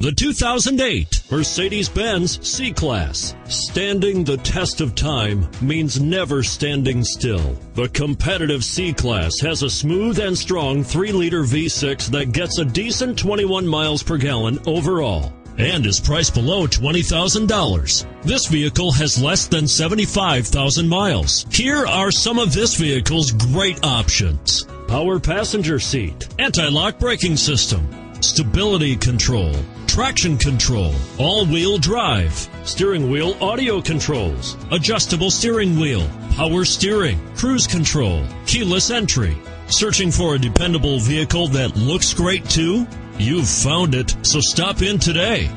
The 2008 Mercedes-Benz C-Class. Standing the test of time means never standing still. The competitive C-Class has a smooth and strong 3-liter V6 that gets a decent 21 miles per gallon overall and is priced below $20,000. This vehicle has less than 75,000 miles. Here are some of this vehicle's great options. Power passenger seat, anti-lock braking system, stability control, traction control, all-wheel drive, steering wheel audio controls, adjustable steering wheel, power steering, cruise control, keyless entry. Searching for a dependable vehicle that looks great too? You've found it, so stop in today.